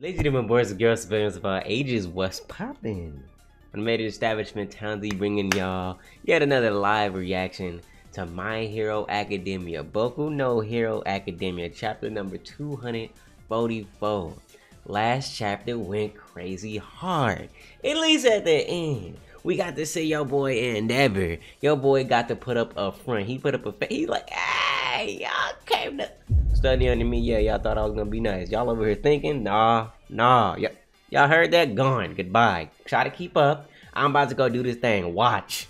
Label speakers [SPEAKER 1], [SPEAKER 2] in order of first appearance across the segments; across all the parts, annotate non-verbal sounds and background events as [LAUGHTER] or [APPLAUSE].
[SPEAKER 1] Ladies and gentlemen, boys and girls, civilians of all ages, what's poppin'? Animated Establishment Townzie bringing y'all yet another live reaction to My Hero Academia, Boku no Hero Academia, chapter number 244. Last chapter went crazy hard, at least at the end. We got to see your boy Endeavor. Your boy got to put up a front. He put up a face. He's like, hey, y'all came to study under me. Yeah, y'all thought I was gonna be nice. Y'all over here thinking, nah, nah. Y'all heard that? Gone. Goodbye. Try to keep up. I'm about to go do this thing. Watch.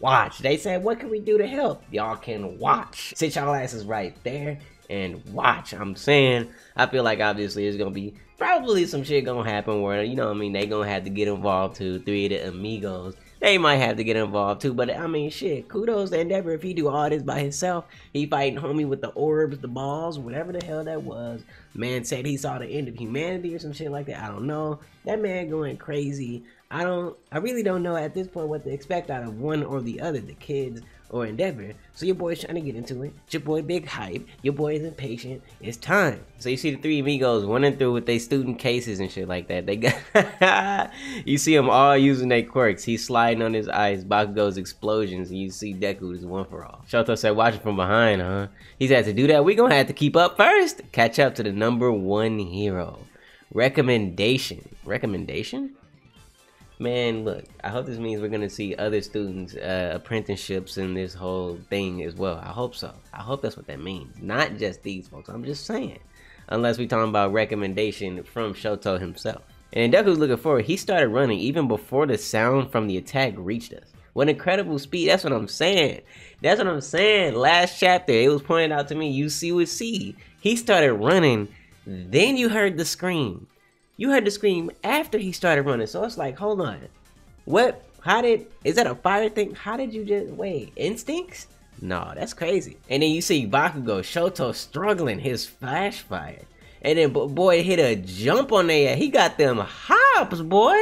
[SPEAKER 1] Watch. They said, what can we do to help? Y'all can watch. Sit y'all asses right there and watch. I'm saying, I feel like obviously it's gonna be probably some shit gonna happen where, you know what I mean, they gonna have to get involved too. Three of the amigos they might have to get involved too. But I mean, shit, kudos to Endeavor if he do all this by himself. He fighting homie with the orbs, the balls, whatever the hell that was. Man said he saw the end of humanity or some shit like that. I don't know. That man going crazy. I don't. I really don't know at this point what to expect out of one or the other. The kids or Endeavor. So your boy's trying to get into it. It's your boy Big Hype. Your boy is impatient. It's time. So you see the three amigos running through with their student cases and shit like that. They got [LAUGHS] you see them all using their quirks. He's sliding on his ice. Bakugo's explosions. And you see Deku is one for all. Shoto said, watching from behind, huh? He's had to do that. We gonna have to keep up first. Catch up to the number one hero. Recommendation. Recommendation? Man, look, I hope this means we're gonna see other students uh, apprenticeships in this whole thing as well. I hope so. I hope that's what that means. Not just these folks. I'm just saying. Unless we talking about recommendation from Shoto himself. And Deku's looking forward. He started running even before the sound from the attack reached us. What incredible speed. That's what I'm saying. That's what I'm saying. Last chapter, it was pointed out to me. You see with C. He started running. Then you heard the scream. You heard the scream after he started running. So it's like, hold on. What? How did, is that a fire thing? How did you just, wait, instincts? No, that's crazy. And then you see Bakugo, Shoto struggling his flash fire. And then boy hit a jump on there. He got them hops, boy.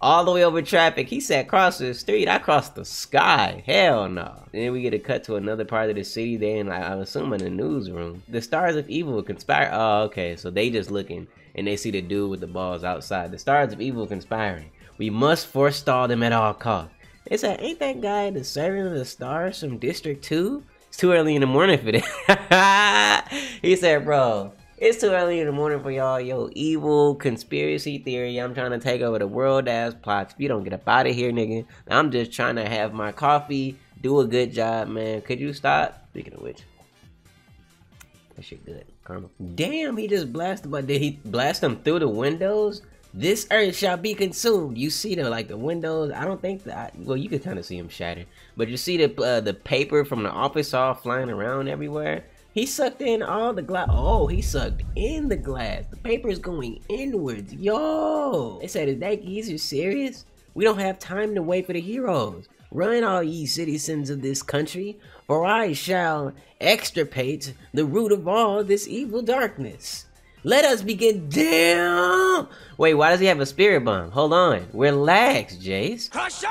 [SPEAKER 1] All the way over traffic. He said cross the street. I crossed the sky. Hell no. Then we get a cut to another part of the city. Then I'm assuming the newsroom. The stars of evil conspire. Oh, okay. So they just looking and they see the dude with the balls outside. The stars of evil conspiring. We must forestall them at all costs. They said, ain't that guy the servant of the stars from District 2? It's too early in the morning for that. [LAUGHS] he said, bro, it's too early in the morning for y'all. Yo, evil conspiracy theory. I'm trying to take over the world ass plots. If you don't get up out of here, nigga, I'm just trying to have my coffee, do a good job, man. Could you stop? Speaking of which, that shit good. Karma. Damn, he just blasted, but did he blast them through the windows? This earth shall be consumed. You see the like the windows. I don't think that. Well, you can kind of see them shatter, but you see the uh, the paper from the office all flying around everywhere. He sucked in all the glass. Oh, he sucked in the glass. The paper is going inwards. Yo, they said, "Is that geezer serious? We don't have time to wait for the heroes. Run, all ye citizens of this country, for I shall extirpate the root of all this evil darkness. Let us begin. Damn! Wait, why does he have a spirit bomb? Hold on. Relax, Jace. Hush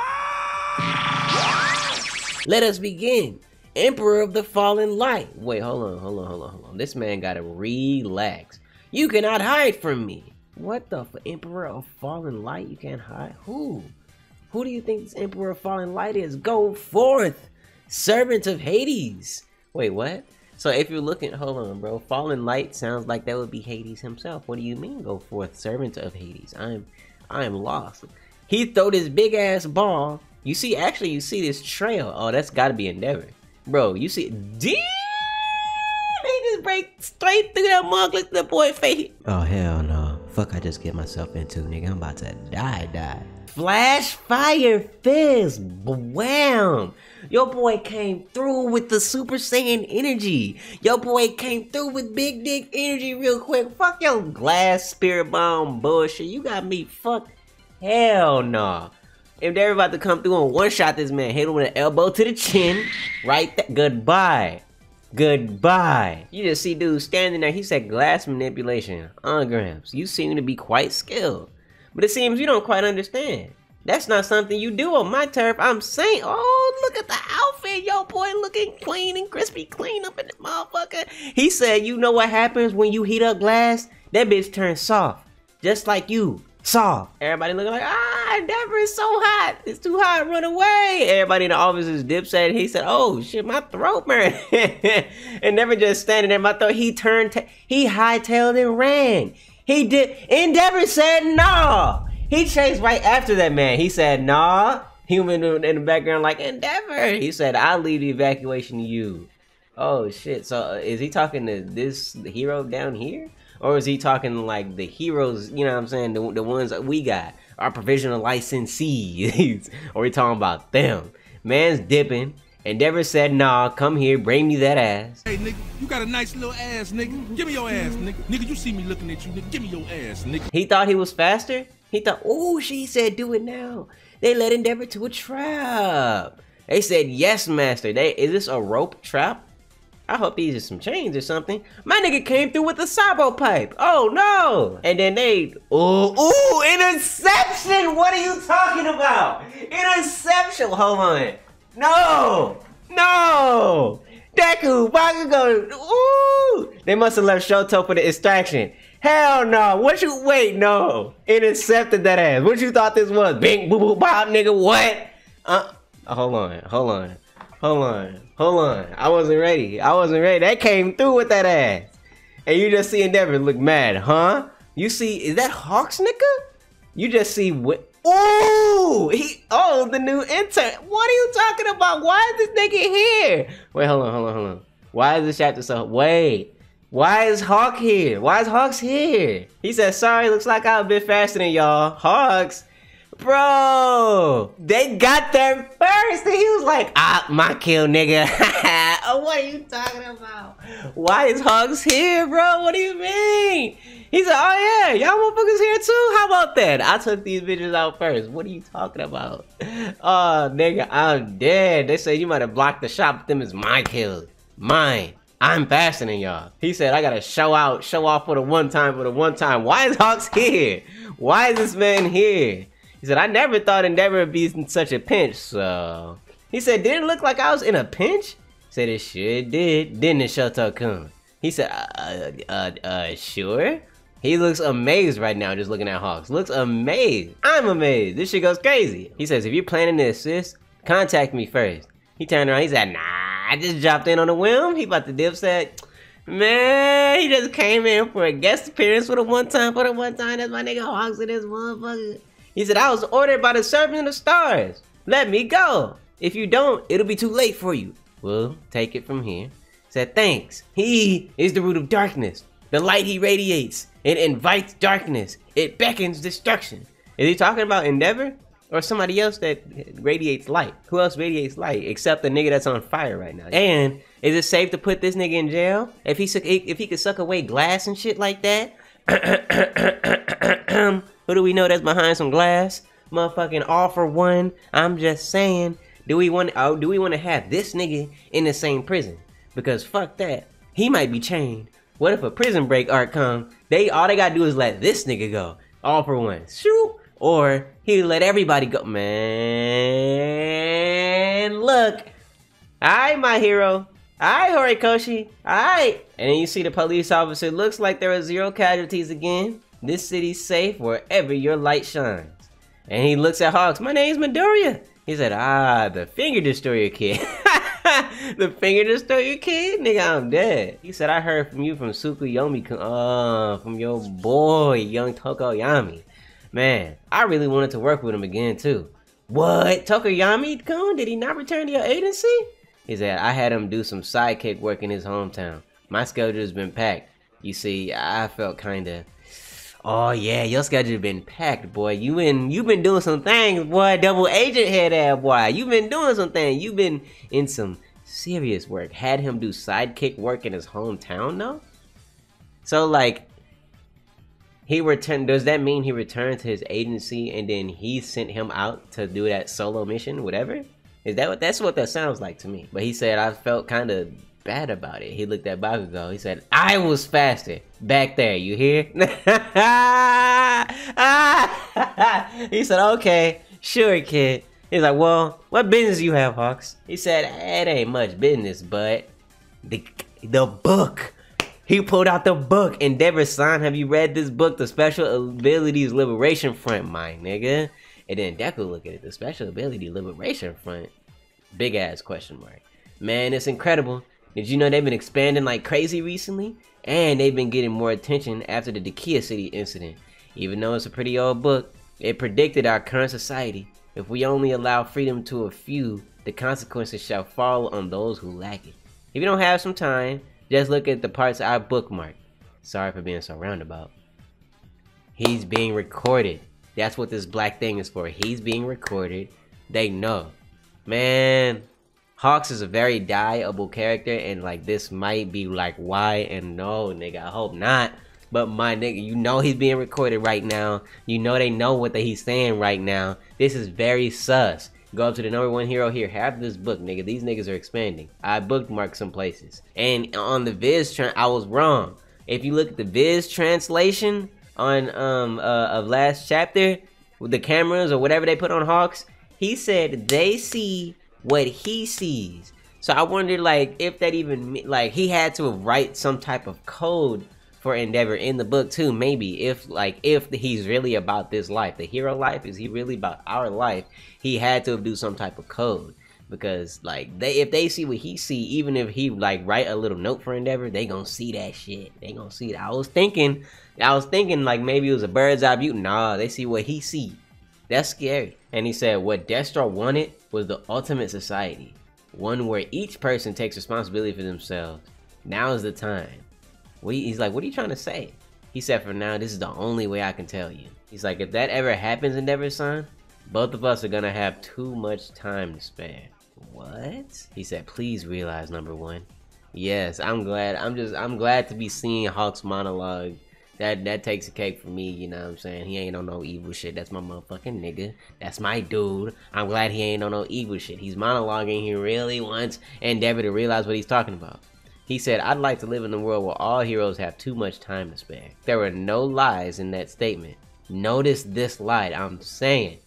[SPEAKER 1] Let us begin. Emperor of the Fallen Light. Wait, hold on, hold on, hold on, hold on. This man gotta relax. You cannot hide from me. What the Emperor of Fallen Light? You can't hide? Who? Who do you think this Emperor of Fallen Light is? Go forth, servant of Hades. Wait, what? So if you're looking, hold on, bro. Fallen Light sounds like that would be Hades himself. What do you mean, go forth, servant of Hades? I'm, I am lost. He throw this big ass ball. You see, actually, you see this trail. Oh, that's got to be Endeavor, bro. You see, damn, he just break straight through that mug like the boy face. Oh hell no! Fuck, I just get myself into, nigga. I'm about to die, die. Flash Fire Fist. Wham! Your boy came through with the Super Saiyan energy. Your boy came through with Big Dick energy real quick. Fuck your glass spirit bomb bullshit. You got me fucked. Hell no. Nah. If they're about to come through and one shot this man, hit him with an elbow to the chin, right. Goodbye. Goodbye. You just see dude standing there. He said glass manipulation. Engrams. You seem to be quite skilled. But it seems you don't quite understand. That's not something you do on my turf. I'm saying, oh, look at the outfit. Yo, boy, looking clean and crispy clean up in the motherfucker. He said, you know what happens when you heat up glass? That bitch turns soft. just like you. Soft. Everybody looking like, ah, Endeavor is so hot. It's too hot. Run away. Everybody in the office is dipset. He said, oh, shit, my throat man. [LAUGHS] Never just standing there. My throat. He turned, he hightailed and ran. He did. Endeavor said, nah. He chased right after that man. He said, nah. Went in the background like, Endeavor. He said, I'll leave the evacuation to you. Oh, shit. So uh, is he talking to this hero down here? Or is he talking like the heroes, you know what I'm saying, the, the ones that we got, our provisional licensees? [LAUGHS] or we talking about them? Man's dipping. Endeavor said, nah, come here, bring me that ass.
[SPEAKER 2] Hey, nigga, you got a nice little ass, nigga. Give me your ass, nigga. Nigga, you see me looking at you, nigga. Give me your ass, nigga.
[SPEAKER 1] He thought he was faster? He thought, oh, she said, do it now. They led Endeavor to a trap. They said, yes, master. They Is this a rope trap? I hope these are some chains or something. My nigga came through with a sabo pipe. Oh no! And then they, oh, ooh, interception! What are you talking about? Interception! Hold on. No! No! Deku, Bakugo, ooh! They must have left Shoto for the extraction. Hell no! What you, wait, no. Intercepted that ass. What you thought this was? Bing, boo, boo, bop, nigga, what? Uh, hold on, hold on. Hold on, hold on. I wasn't ready. I wasn't ready. That came through with that ass. And you just see Endeavor look mad, huh? You see, is that Hawks nigga? You just see what? Ooh, he. Oh, the new intern. What are you talking about? Why is this nigga here? Wait, hold on, hold on, hold on. Why is this chapter so? Wait. Why is Hawk here? Why is Hawks here? He said, sorry, looks like I'm a bit faster than y'all. Hawks, Bro, they got there first. And he was like, ah, my kill, nigga. oh, [LAUGHS] what are you talking about? Why is Hawks here, bro? What do you mean? He said, oh, yeah, y'all motherfuckers here too? How about that? I took these bitches out first. What are you talking about? Oh, [LAUGHS] nigga, I'm dead. They said you might have blocked the shot, but them is my kills. Mine. I'm faster than y'all. He said, I gotta show out, show off for the one time, for the one time. Why is Hawks [LAUGHS] here? Why is this man here? He said, I never thought Endeavor would be in such a pinch, so... He said, did it look like I was in a pinch? He said, it sure did, didn't it, Shoto-kun? He said, uh, uh, uh, sure? He looks amazed right now just looking at Hawks. Looks amazed. I'm amazed. This shit goes crazy. He says, if you're planning to assist, contact me first. He turned around, he said, nah, I just dropped in on a whim. He about to dip said, man, he just came in for a guest appearance for the one time, for the one time. That's my nigga Hawks in this motherfucker. He said, I was ordered by the servant of the stars. Let me go. If you don't, it'll be too late for you. Well, take it from here. Said, thanks. He is the root of darkness. The light he radiates. It invites darkness. It beckons destruction. Is he talking about Endeavor? Or somebody else that radiates light? Who else radiates light except the nigga that's on fire right now? And is it safe to put this nigga in jail? If he if he could suck away glass and shit like that? [CLEARS THROAT] Who do we know that's behind some glass? Motherfucking all for one. I'm just saying. Do we want? Oh, do we want to have this nigga in the same prison? Because fuck that. He might be chained. What if a prison break art come? They all they gotta do is let this nigga go. All for one. Shoot. Or he let everybody go. Man, look. Alright, my hero. Alright, Horikoshi. Alright. And then you see the police officer. Looks like there are zero casualties again. This city's safe wherever your light shines. And he looks at Hawks. My name's Midoriya. He said, ah, the finger destroyer kid. [LAUGHS] [LAUGHS] the finger destroyer kid? Nigga, I'm dead. He said, I heard from you from Tsukuyomi, uh, from your boy, young Tokoyami. Man, I really wanted to work with him again, too. What? Tokoyami Kun? Did he not return to your agency? He said, I had him do some sidekick work in his hometown. My schedule's been packed. You see, I felt kinda Oh yeah, your schedule been packed, boy. You been you been doing some things, boy. Double agent head ass, boy. You been doing some things. You been in some serious work. Had him do sidekick work in his hometown, though. So like, he returned. Does that mean he returned to his agency and then he sent him out to do that solo mission, whatever? Is that what? That's what that sounds like to me. But he said I felt kind of bad about it. He looked at Bakugo. He said, I was faster. Back there, you hear? [LAUGHS] he said, okay, sure, kid. He's like, well, what business you have, Hawks? He said, eh, it ain't much business, but the, the book. He pulled out the book. Endeavor son, have you read this book? The Special Abilities Liberation Front, my nigga. And then Deku look at it. The Special Ability Liberation Front. Big ass question mark. Man, it's incredible. Did you know they've been expanding like crazy recently? And they've been getting more attention after the Deika City incident. Even though it's a pretty old book, it predicted our current society. If we only allow freedom to a few, the consequences shall fall on those who lack it. If you don't have some time, just look at the parts I bookmarked. Sorry for being so roundabout. He's being recorded. That's what this black thing is for. He's being recorded. They know. Man, Hawks is a very dieable character, and like this might be like why and no, nigga. I hope not. But my nigga, you know he's being recorded right now. You know they know what the, he's saying right now. This is very sus. Go up to the number one hero here. Have this book, nigga. These niggas are expanding. I bookmarked some places. And on the Viz, I was wrong. If you look at the Viz translation on um uh, of last chapter with the cameras or whatever they put on Hawks, he said they see what he sees. So I wondered like if that even like he had to write some type of code for Endeavor in the book too. Maybe if like if he's really about this life, the hero life, is he really about our life? He had to do some type of code because like they if they see what he see, even if he like write a little note for Endeavor, they gonna see that shit. They gonna see it. I was thinking, I was thinking like maybe it was a bird's eye view. Nah, they see what he see. That's scary. And he said what Destro wanted was the ultimate society, one where each person takes responsibility for themselves. Now is the time. He's like, what are you trying to say? He said, for now, this is the only way I can tell you. He's like, if that ever happens, Endeavor son, both of us are gonna have too much time to spare. What? He said, please realize number one. Yes, I'm glad. I'm just, I'm glad to be seeing Hawk's monologue that that takes a cake for me, you know what I'm saying? He ain't on no evil shit. That's my motherfucking nigga. That's my dude. I'm glad he ain't on no evil shit. He's monologuing. He really wants Endeavor to realize what he's talking about. He said, I'd like to live in a world where all heroes have too much time to spare. There were no lies in that statement. Notice this lie. I'm saying.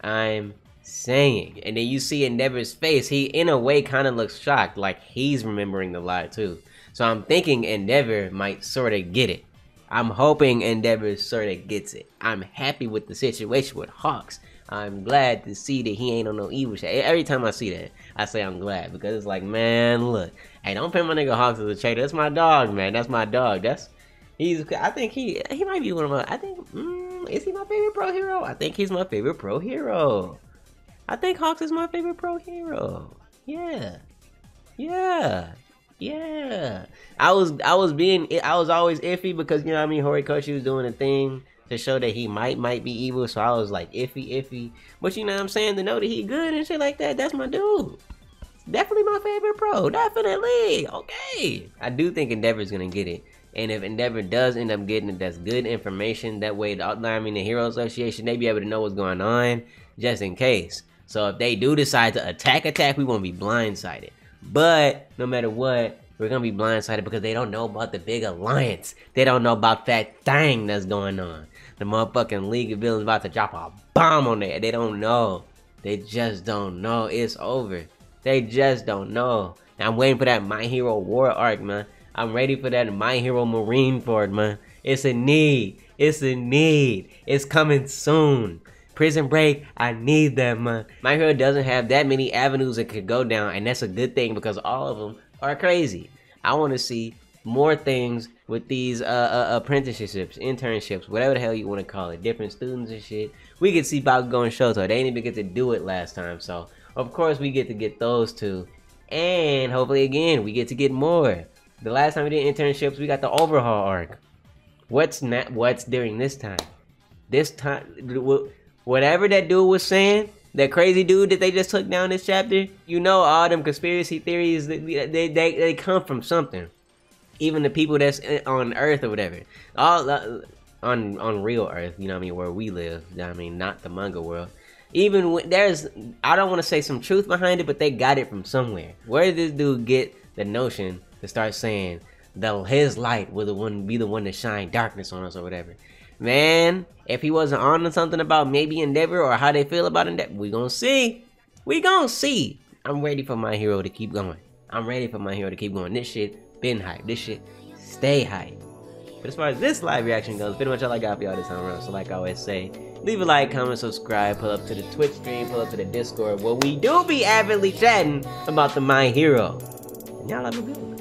[SPEAKER 1] I'm saying. And then you see in Endeavor's face. He, in a way, kind of looks shocked. Like he's remembering the lie, too. So I'm thinking Endeavor might sort of get it. I'm hoping Endeavor sort of gets it. I'm happy with the situation with Hawks. I'm glad to see that he ain't on no evil shit. Every time I see that, I say I'm glad because it's like, man, look, hey, don't pin my nigga Hawks as a traitor. That's my dog, man. That's my dog. That's he's. I think he he might be one of my. I think mm, is he my favorite pro hero? I think he's my favorite pro hero. I think Hawks is my favorite pro hero. Yeah, yeah. Yeah, I was I was being I was always iffy because you know I mean Horikoshi was doing a thing to show that he might might be evil, so I was like iffy iffy. But you know what I'm saying to know that he good and shit like that, that's my dude. Definitely my favorite pro, definitely. Okay, I do think Endeavor's gonna get it. And if Endeavor does end up getting it, that's good information. That way, the I mean, the Hero Association, they be able to know what's going on, just in case. So if they do decide to attack, attack, we won't be blindsided. But no matter what, we're gonna be blindsided because they don't know about the big alliance. They don't know about that thing that's going on. The motherfucking League of Villains about to drop a bomb on there. They don't know. They just don't know. It's over. They just don't know. I'm waiting for that My Hero War arc, man. I'm ready for that My Hero Marineford, man. It's a need. It's a need. It's coming soon. Prison Break, I need that, man. My Hero doesn't have that many avenues it could go down, and that's a good thing because all of them are crazy. I want to see more things with these uh, uh, apprenticeships, internships, whatever the hell you want to call it, different students and shit. We to see Bakugo and Shoto. They didn't even get to do it last time, so of course we get to get those two, and hopefully again we get to get more. The last time we did internships, we got the overhaul arc. What's not? What's during this time? This time, whatever that dude was saying, that crazy dude that they just took down this chapter, you know all them conspiracy theories they they, they come from something. Even the people that's on Earth or whatever, all uh, on on real Earth, you know what I mean, where we live. I mean, not the manga world. Even when there's, I don't want to say some truth behind it, but they got it from somewhere. Where did this dude get the notion to start saying that his light will the one be the one to shine darkness on us or whatever? Man, if he wasn't on to something about maybe Endeavor or how they feel about Endeavor, we gonna see. We gonna see. I'm ready for my hero to keep going. I'm ready for my hero to keep going. This shit been hype. This shit stay hype. But as far as this live reaction goes, pretty much all I got for y'all this time around. So like I always say, leave a like, comment, subscribe, pull up to the Twitch stream, pull up to the Discord, where we do be avidly chatting about the My Hero. And y'all have a good one.